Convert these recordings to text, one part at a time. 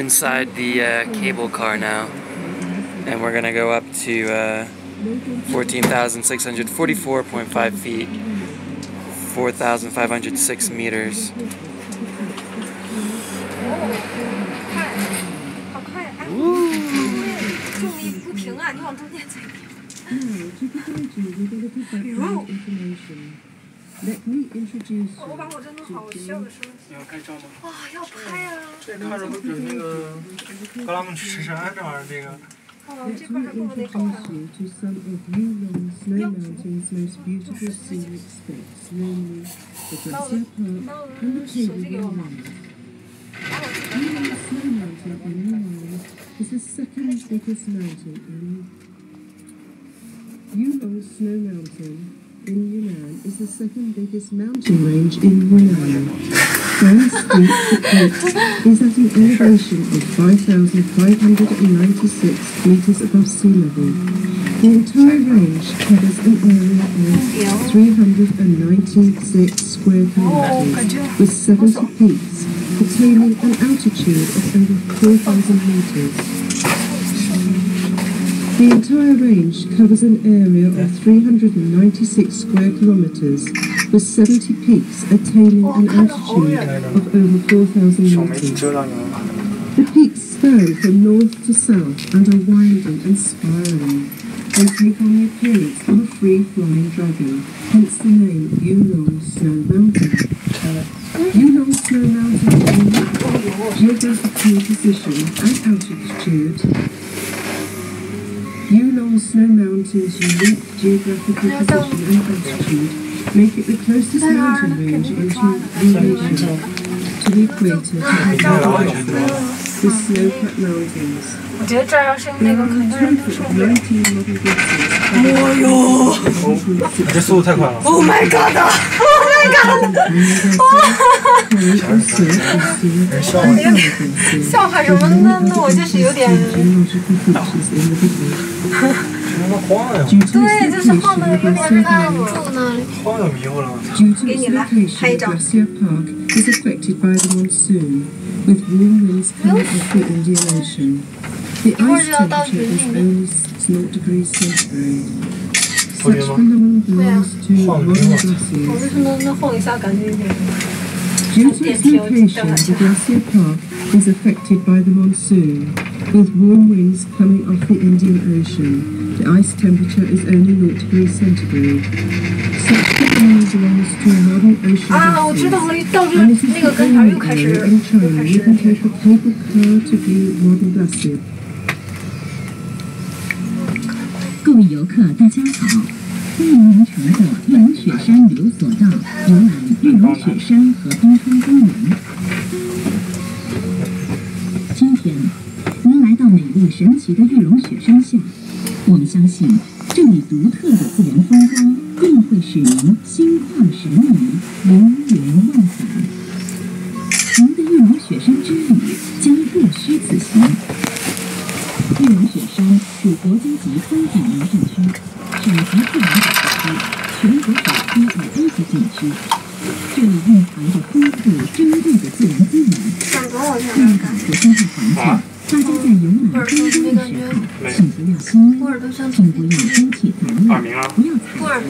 inside the uh, cable car now. And we're gonna go up to uh, 14,644.5 feet, 4,506 meters. Let me introduce 我把我这弄好，我需要的时候。你要拍照吗？哇，要拍啊！这看着不比那个格拉姆赤山这玩意儿这个。哦，这块 Let 还 me 不如那块 introduce you to some of Yulong Snow Mountain's most beautiful scenic spots, namely the Glacier Park and the Cable Mountain. Yulong Snow Mountain in Yunnan is the second biggest mountain in Yulong Snow Mountain in Yunnan is the second biggest mountain range in. Very steep it is at an elevation of 5,596 meters above sea level. The entire range covers an area of 396 square kilometers with 70 peaks, attaining an altitude of over 4,000 meters. The entire range covers an area of 396 square kilometres, with 70 peaks attaining an altitude of over 4,000 metres. The peaks span from north to south and are winding and spiralling. They take on the appearance of a free-flying dragon, hence the name Yulong Snow Mountain. Yulong Snow Mountain geographical position and altitude Yulong snow mountains, unique geographical position and altitude, make it the closest mountain range in nature to the equator to the Antarctica with snow-capped mountains. There are a total of 19 modern glaciers. Oh my god! Oh my god! 笑话什么呢？那我就是有点，他妈慌了呀！对，就是晃的有点看不住那里。慌就迷糊了。 Due to its location, Glacier Park is affected by the monsoon, with warm winds coming off the Indian Ocean. The ice temperature is only 0 degrees centigrade. Such phenomenon belongs to modern 我 glaciers. 就是那那晃一下，感觉有点。 Due to its location, the Glacier Park is affected by the monsoon, with warm winds coming off the Indian Ocean. The ice temperature is only 0 degrees centigrade. Such phenomenon belongs to modern ocean 啊，我知 glaciers. 道了，到这 And it is 那个 the 跟头 only 又开始 area in 又 China 开 you 始 can take a cable car to view modern glacier. 各位游客，大家好！欢迎您乘坐玉龙雪山旅游索道游览玉龙雪山和冰川公园。今天，您来到美丽神奇的玉龙雪山下，我们相信这里独特的自然风光定会使您心旷神怡、流连忘返。您的玉龙雪山之旅将不虚此行。玉龙雪山属国家级风景名胜区，省级自然保护区，全国首批五 A 级景区。这里蕴藏着丰富珍贵的自然资源，想跟我这这样样的生态环境，大家在游览风光的时候，请不要心波忧，尔多乡请不要丢弃杂物，二名啊！不要踩波尔雷。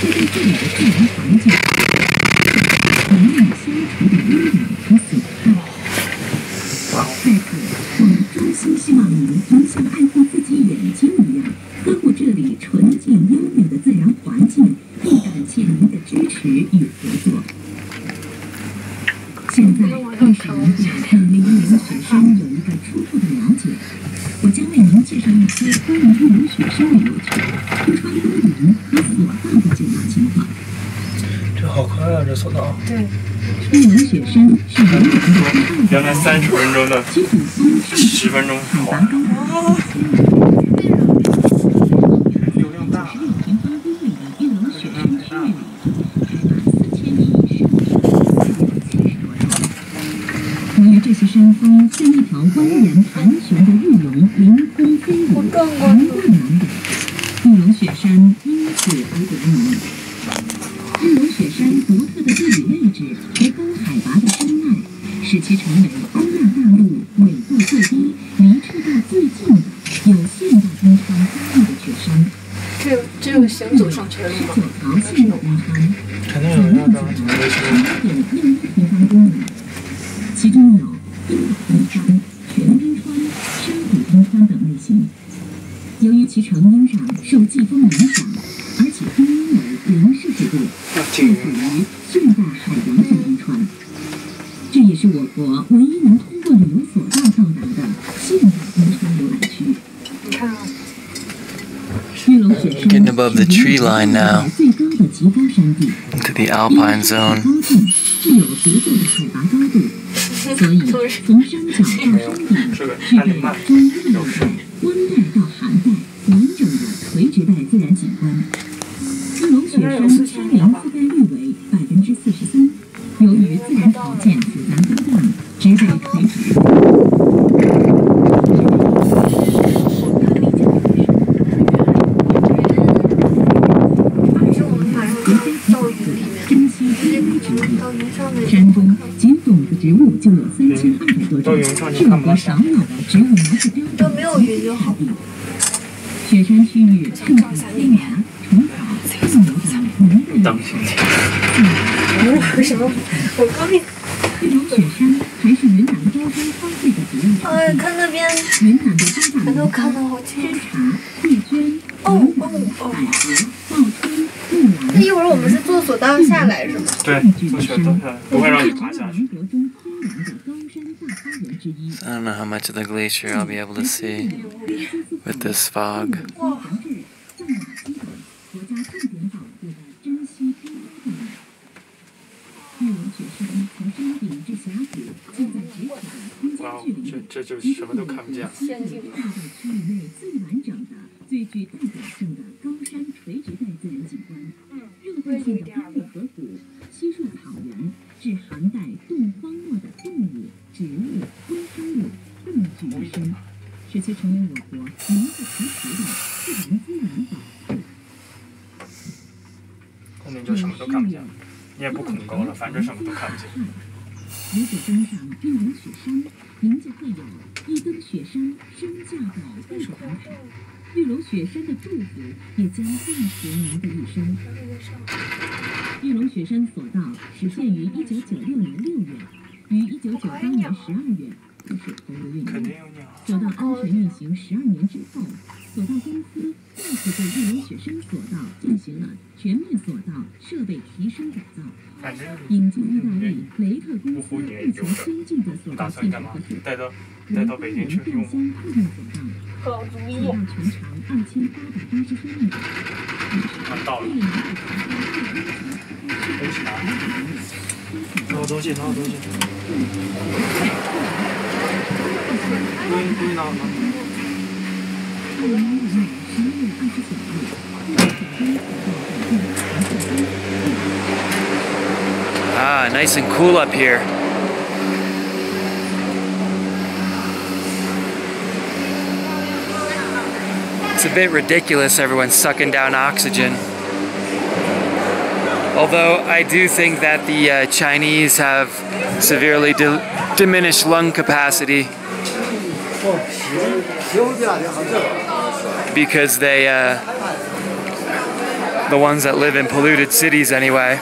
这对这里的自然环境难以消除的污染和损害。在此，我希望您能像爱护自己眼睛一样，呵护这里纯净优美的自然环境，并感谢您的支持与合作。现在，让使您对对玉龙雪山有一个初步的了解。我将为您介绍一些关于玉龙雪山的有趣、不穿公园和索道的解答情况。这好快啊！这索道。玉龙雪山是人类的第二原来三十分钟的，十分钟。海拔高达流量大。十六平方公里的玉龙雪山区域里，海拔四千米以上，四百七十多处。由于这些山峰像一条蜿蜒盘旋的玉龙凌空飞舞，横贯南北，玉龙雪山因此而得名。玉龙雪山独特的使其成为欧亚大陆纬度最低、离赤道最近的有现代冰川发育的雪山。这有行走上车的吗？九条线路冰川，肯定有人要这样成为十一点六一平方公里，其中有冰岛冰川、全冰川、山谷冰川等类型。由于其成因上受季风影响，而且冰因为零摄氏度，不属于 the tree line now into the alpine zone. 山中仅种子植物就有三千二百多种，是我国少有的植物模式标都本。没有好。雪山区域盛产天涯、虫草、动物等浓等带为什么？我刚一玉龙雪山还是云南高山花卉的植物哎。看那边，云南的八大全都看到好清山楚。茶、桂娟、哦龙哦哦百合、索道下来是吗？对，做雪都下来，不会让你滑下去。中国中天然的高山大花园之一。 I don't know how much of the glacier I'll be able to see with this fog. 哇！藏马基等国家重点保护的珍稀濒危动物。玉龙雪山从山顶至峡谷近在咫尺的空哇间距离，这这就什么都看不见。仙境。是在区域内最完整的、最具代表性的 共聚一身，使其成为我国名副其实的自然资源保护。后面就什么都看不见，你也不恐高了，反正什么都看不见。如果登上玉龙雪山，您就会有一登雪山身价百倍的感慨。玉龙雪山的祝福也将伴随您的一生。玉龙雪山索道始建于一九九六年六月，于一九九八年十二月开始投入运营肯定。有鸟。索道安全运行十二年之后，索道公司再次对玉龙雪山索道进行了全面索道设备提升改造。引进意大利雷特公司目前先进的索道技术和设？备。带到带到北京去吊用索道，好主意索道全长二千八百八十三米，啊，到了，一起拿。拿好东西，拿好东西。Ah, nice and cool up here. It's a bit ridiculous everyone's sucking down oxygen. Although I do think that the uh, Chinese have severely diminished lung capacity because they, uh, the ones that live in polluted cities anyway,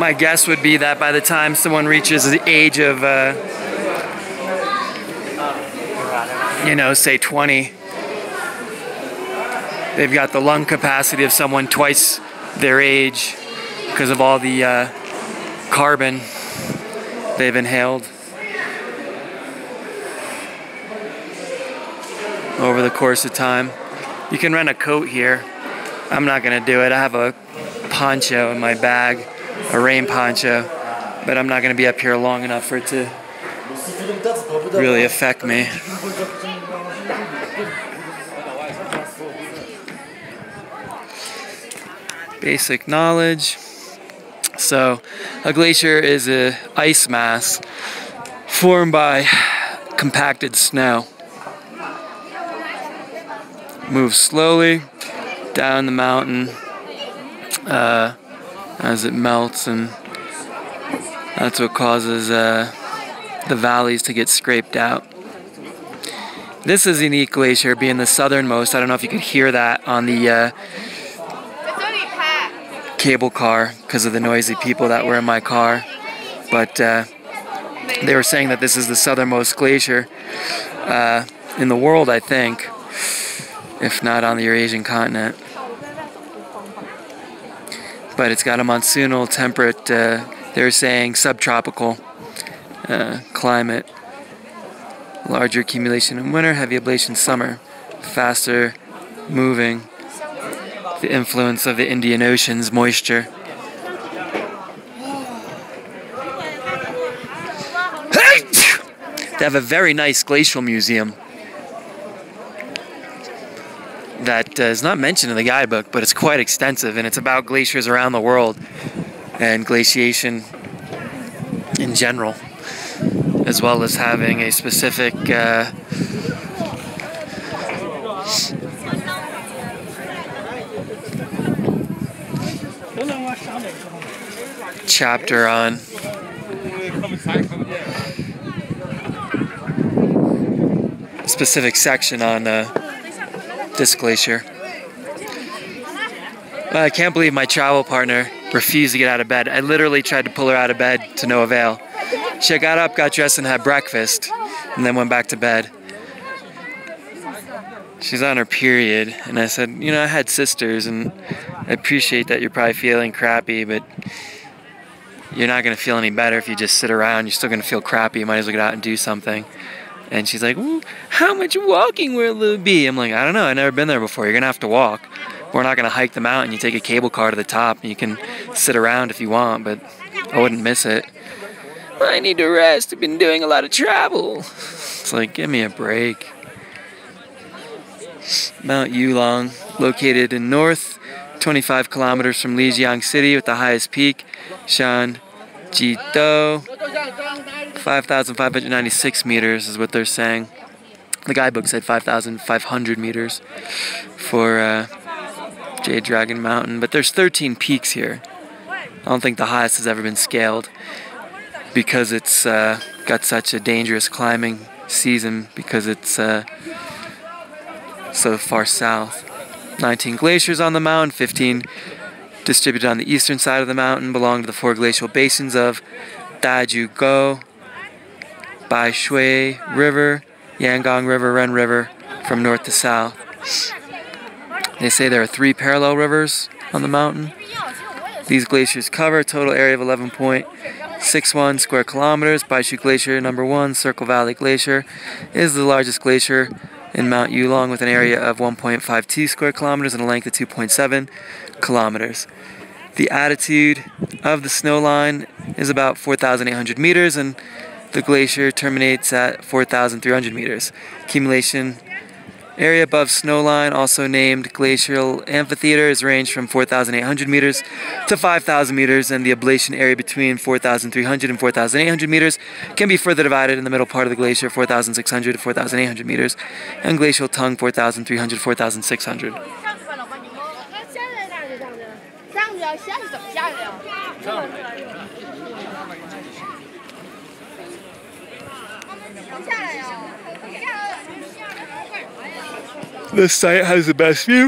my guess would be that by the time someone reaches the age of, uh, you know, say 20, they've got the lung capacity of someone twice their age because of all the uh, carbon they've inhaled over the course of time. You can rent a coat here. I'm not gonna do it. I have a poncho in my bag, a rain poncho, but I'm not gonna be up here long enough for it to really affect me. Basic knowledge. So, a glacier is a ice mass formed by compacted snow. Moves slowly down the mountain uh, as it melts, and that's what causes uh, the valleys to get scraped out. This is a unique glacier, being the southernmost. I don't know if you could hear that on the uh, cable car because of the noisy people that were in my car. But uh, they were saying that this is the southernmost glacier uh, in the world, I think, if not on the Eurasian continent. But it's got a monsoonal, temperate, uh, they're saying subtropical uh, climate. Larger accumulation in winter, heavy ablation summer. Faster moving. The influence of the Indian Ocean's moisture. They have a very nice glacial museum that uh, is not mentioned in the guidebook, but it's quite extensive and it's about glaciers around the world and glaciation in general, as well as having a specific uh, chapter on specific section on uh, this glacier. I can't believe my travel partner refused to get out of bed. I literally tried to pull her out of bed to no avail. She got up, got dressed, and had breakfast, and then went back to bed. She's on her period, and I said, You know, I had sisters, and I appreciate that you're probably feeling crappy, but you're not going to feel any better if you just sit around. You're still going to feel crappy. You might as well get out and do something. And she's like, how much walking will it be? I'm like, I don't know. I've never been there before. You're going to have to walk. We're not going to hike the mountain. You take a cable car to the top and you can sit around if you want, but I wouldn't miss it. I need to rest. I've been doing a lot of travel. It's like, give me a break. Mount Yulong, located in north, 25 kilometers from Lijiang City with the highest peak, Shan Jito. 5,596 meters is what they're saying. The guidebook said 5,500 meters for uh, Jade Dragon Mountain, but there's 13 peaks here. I don't think the highest has ever been scaled because it's uh, got such a dangerous climbing season because it's uh, so far south. 19 glaciers on the mountain, 15 distributed on the eastern side of the mountain, belong to the four glacial basins of Daju Go, Bai Shui River, Yangong River, Ren River from north to south. They say there are three parallel rivers on the mountain. These glaciers cover a total area of 11.61 square kilometers. Baishui Glacier number one, Cirque Valley Glacier, is the largest glacier in Mount Yulong with an area of 1.52 square kilometers and a length of 2.7 kilometers. The altitude of the snow line is about 4,800 meters and the glacier terminates at 4,300 meters. Accumulation area above snowline, also named glacial amphitheater, is ranged from 4,800 meters to 5,000 meters, and the ablation area between 4,300 and 4,800 meters can be further divided in the middle part of the glacier, 4,600 to 4,800 meters, and glacial tongue, 4,300 to 4,600. This site has the best view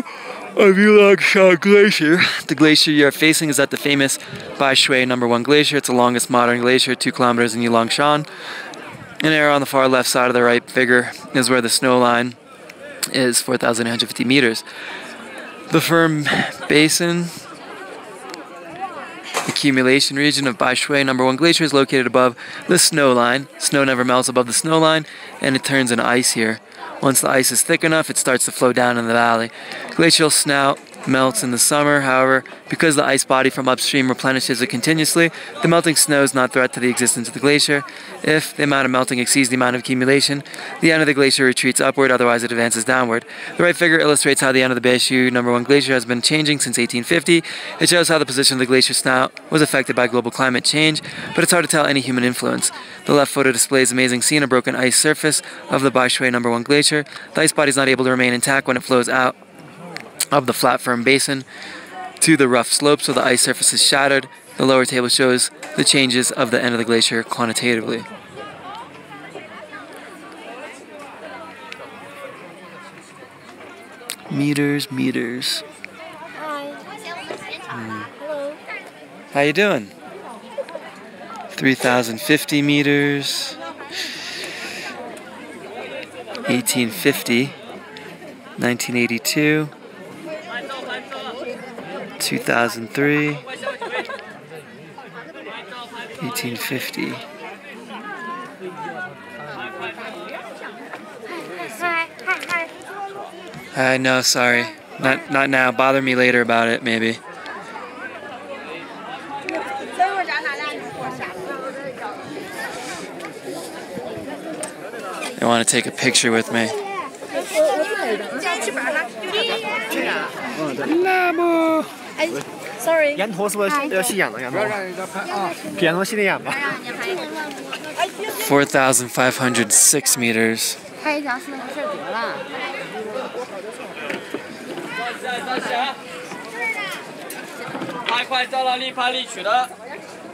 of Yulongshan Glacier. The glacier you're facing is at the famous Bai Shui number one glacier. It's the longest modern glacier, two kilometers in Yulongshan. An area on the far left side of the right figure is where the snow line is 4,850 meters. The firn basin accumulation region of Bai Shui number one glacier is located above the snow line. Snow never melts above the snow line and it turns into ice here. Once the ice is thick enough, it starts to flow down in the valley. Glacial snout melts in the summer, however, because the ice body from upstream replenishes it continuously, the melting snow is not a threat to the existence of the glacier. If the amount of melting exceeds the amount of accumulation, the end of the glacier retreats upward, otherwise it advances downward. The right figure illustrates how the end of the Baishui number one glacier has been changing since 1850. It shows how the position of the glacier snout was affected by global climate change, but it's hard to tell any human influence. The left photo displays amazing scene, a broken ice surface of the Baishui number one glacier. The ice body is not able to remain intact when it flows out of the flat firn basin to the rough slopes where the ice surface is shattered. The lower table shows the changes of the end of the glacier quantitatively. Meters, meters. Hi. Hello. How you doing? 3,050 meters. 1850. 1982. 2003. 1850. Hi, hi, hi. I know, sorry. Not not now. Bother me later about it, maybe. They want to take a picture with me. Sorry. 沿途是不是要吸氧的？沿途。沿途吸点氧吧。 4,506 meters. 拍一条是那个事儿得了。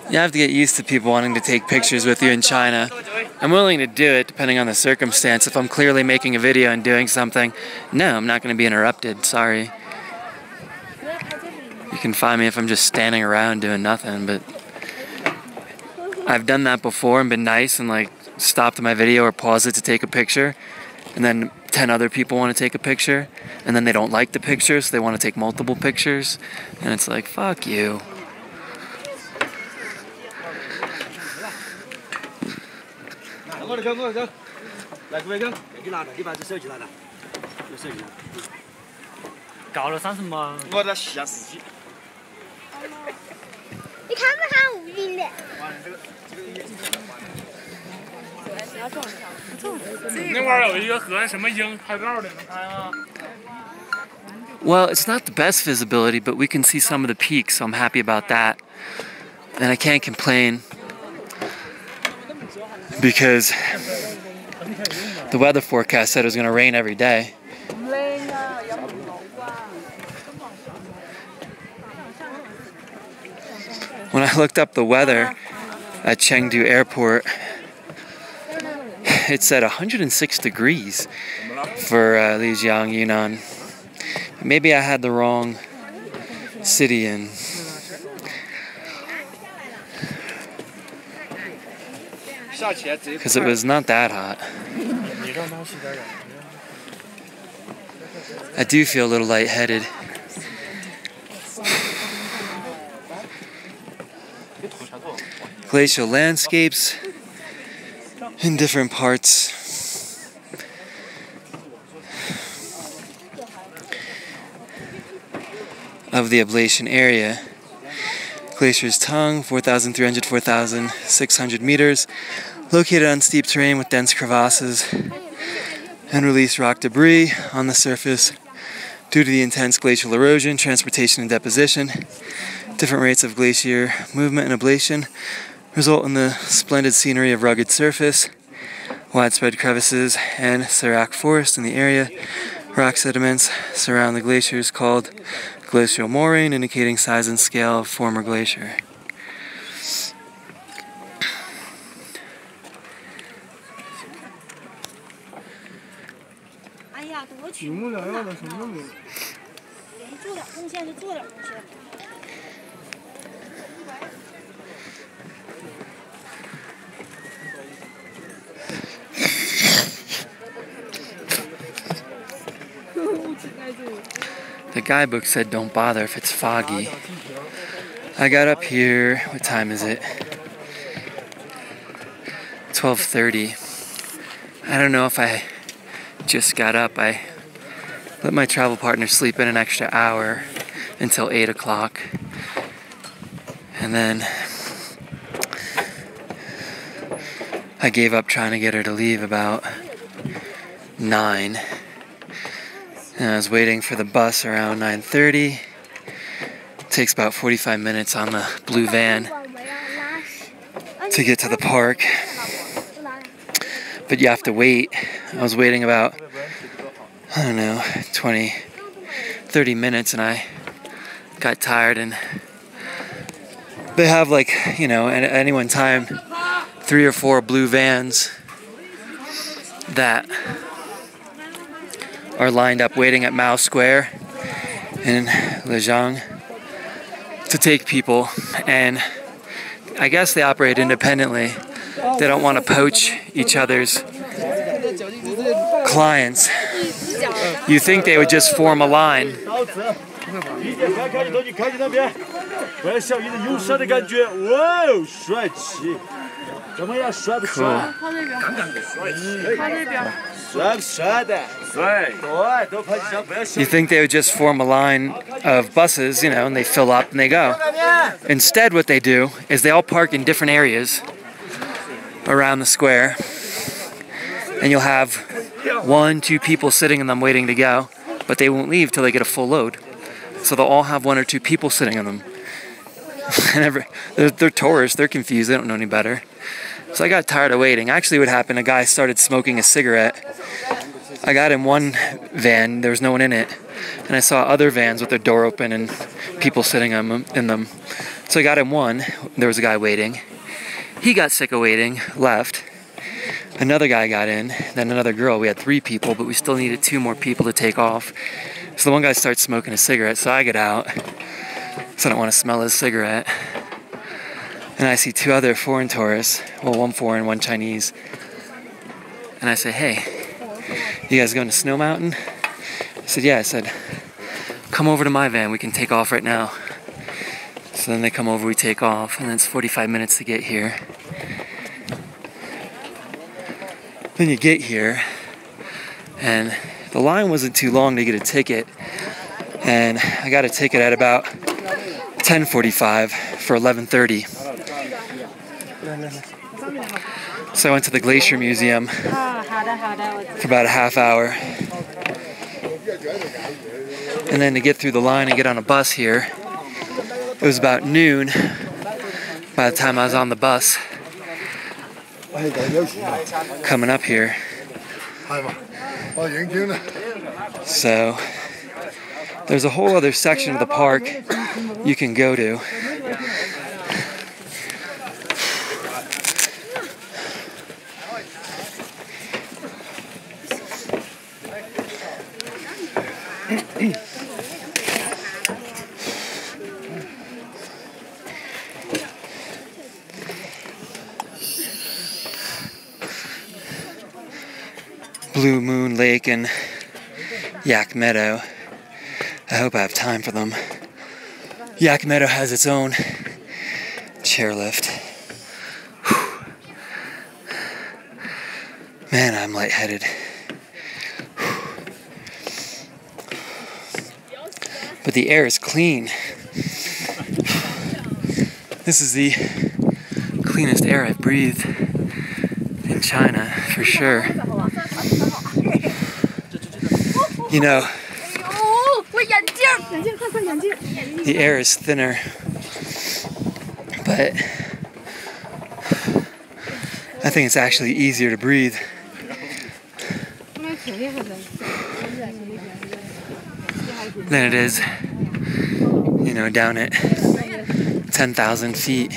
You have to get used to people wanting to take pictures with you in China. I'm willing to do it depending on the circumstance. If I'm clearly making a video and doing something, no, I'm not going to be interrupted. Sorry. You can find me if I'm just standing around doing nothing, but I've done that before and been nice and like stopped my video or paused it to take a picture, and then 10 other people want to take a picture, and then they don't like the picture, so they want to take multiple pictures, and it's like, fuck you. 那块儿有一个和什么鹰拍照的，能拍吗？ Well, it's not the best visibility, but we can see some of the peaks, so I'm happy about that. And I can't complain because the weather forecast said it was going to rain every day. When I looked up the weather at Chengdu Airport, it said 106 degrees for uh, Lijiang, Yunnan. Maybe I had the wrong city in. Because it was not that hot. I do feel a little lightheaded. Glacial landscapes in different parts. of the ablation area. Glacier's tongue, 4,300, 4,600 meters, located on steep terrain with dense crevasses and released rock debris on the surface due to the intense glacial erosion, transportation, and deposition. Different rates of glacier movement and ablation result in the splendid scenery of rugged surface, widespread crevices, and serac forest in the area. Rock sediments surround the glaciers called glacial moraine, indicating size and scale of former glacier. The guidebook said don't bother if it's foggy. I got up here, what time is it? 12:30. I don't know if I just got up. I let my travel partner sleep in an extra hour until 8 o'clock. And then I gave up trying to get her to leave about 9. And I was waiting for the bus around 9:30. Takes about 45 minutes on the blue van to get to the park. But you have to wait. I was waiting about I don't know, 20 30 minutes and I got tired and they have like, you know, at any one time, three or four blue vans that are lined up waiting at Mao Square in Lijiang to take people and I guess they operate independently. They don't want to poach each other's clients. You think they would just form a line. You think they would just form a line of buses, you know, and they fill up and they go. Instead, what they do is they all park in different areas around the square, and you'll have one, two people sitting in them waiting to go, but they won't leave till they get a full load. So they'll all have one or two people sitting in them. and every, they're, they're tourists, they're confused, they don't know any better. So I got tired of waiting. Actually, what happened, a guy started smoking a cigarette. I got in one van, there was no one in it, and I saw other vans with their door open and people sitting in them. So I got in one, there was a guy waiting. He got sick of waiting, left. Another guy got in, then another girl. We had three people, but we still needed two more people to take off. So the one guy starts smoking a cigarette, so I get out. So I don't want to smell his cigarette. And I see two other foreign tourists, well, one foreign, one Chinese. And I say, hey, you guys going to Snow Mountain? I said, yeah. I said, come over to my van. We can take off right now. So then they come over, we take off, and then it's 45 minutes to get here. Then you get here, and the line wasn't too long to get a ticket, and I got a ticket at about 10:45 for 11:30. So I went to the Glacier Museum for about a half hour. And then to get through the line and get on a bus here, it was about noon by the time I was on the bus coming up here. So there's a whole other section of the park you can go to. Blue Moon Lake and Yak Meadow. I hope I have time for them. Yak Meadow has its own chairlift. Man, I'm lightheaded. But the air is clean. This is the cleanest air I've breathed in China, for sure. You know, the air is thinner, but I think it's actually easier to breathe. Than it is, you know, down at 10,000 feet.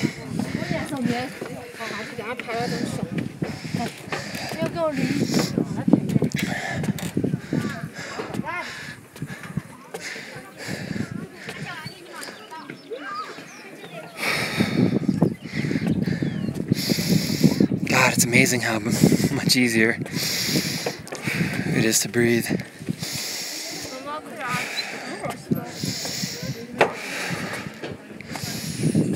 God, it's amazing how much easier it is to breathe.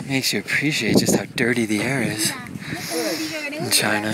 Makes you appreciate just how dirty the air is in China.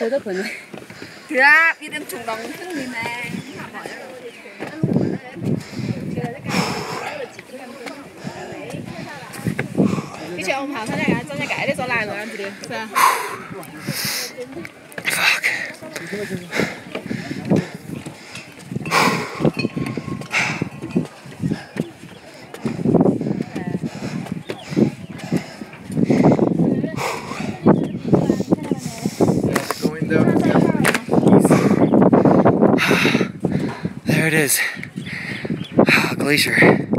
都得可能。对啊，比他们重，重一点嘛。以前我们爬山的时，站在盖里做难度啊，的是啊。Fuck！There it is. Glacier.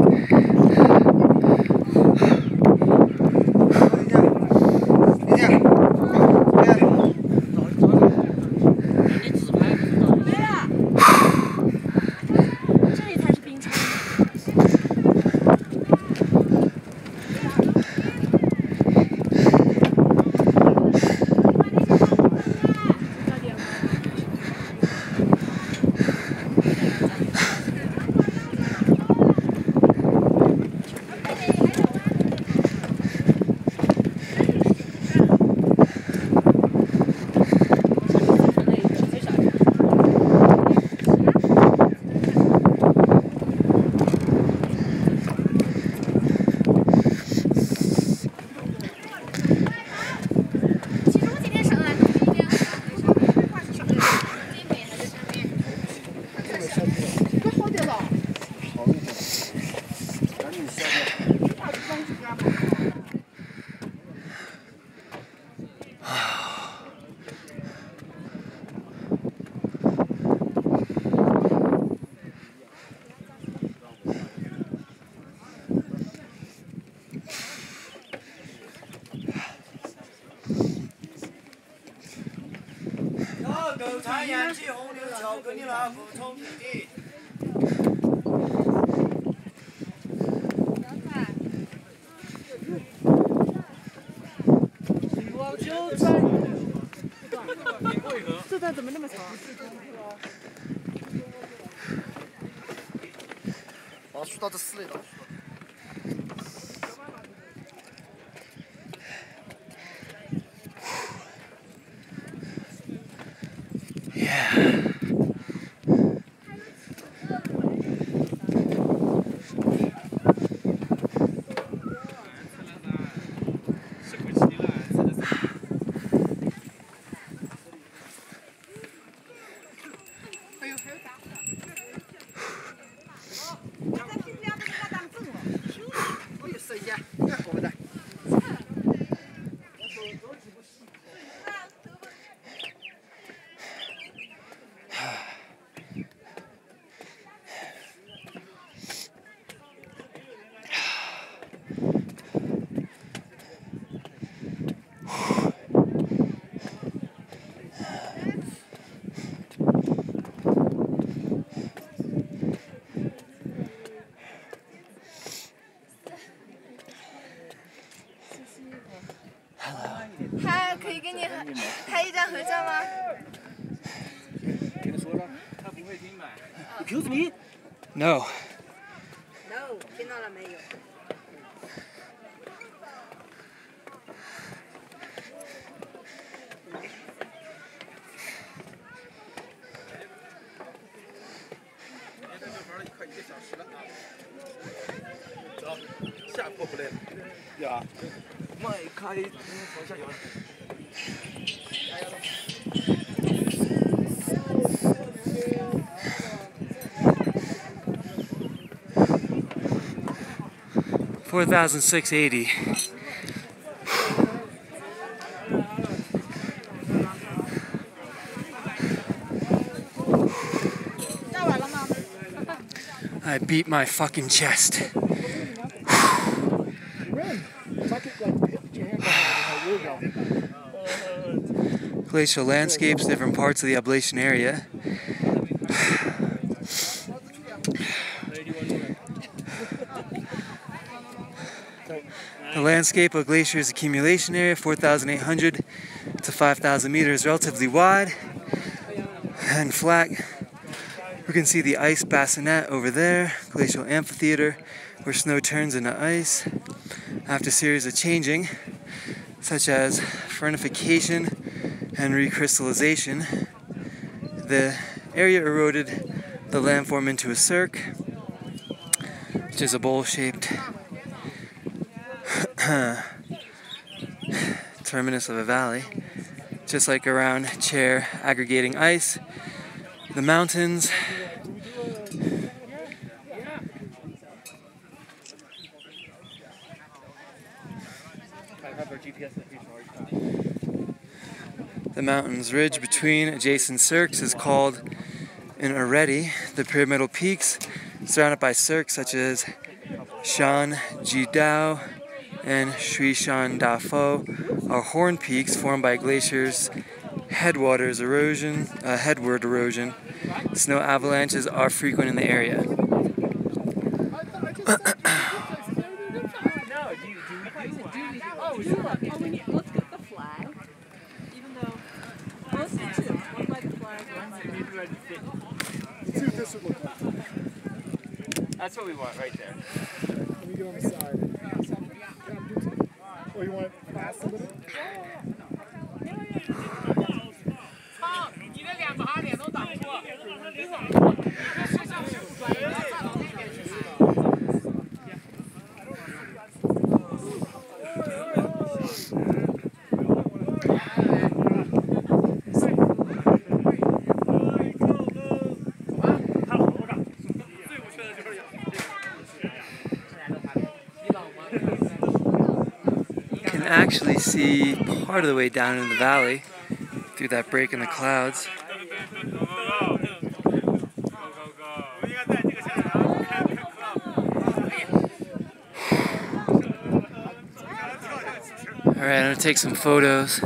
你你拍一张合照吗？说他不会你 excusemeno 听到了没有？走下坡不累了。呀。迈开 Four thousand six eighty. I beat my fucking chest. Glacial landscapes, different parts of the ablation area. The landscape of Glacier's accumulation area, 4,800 to 5,000 meters, relatively wide and flat. We can see the ice bassinet over there, glacial amphitheater, where snow turns into ice after a series of changing, such as firnification and recrystallization. The area eroded the landform into a cirque, which is a bowl-shaped terminus of a valley, just like around Chair aggregating ice. The mountains mountain's ridge between adjacent cirques is called an arete. The pyramidal peaks surrounded by cirques such as Shan Ji Dao and Shui Shan Da Fo are horn peaks formed by glaciers headwaters erosion, uh, headward erosion. Snow avalanches are frequent in the area. Right there. Let me get on the side. Oh, you want to pass a little? can actually see part of the way down in the valley through that break in the clouds. Alright, I'm gonna take some photos.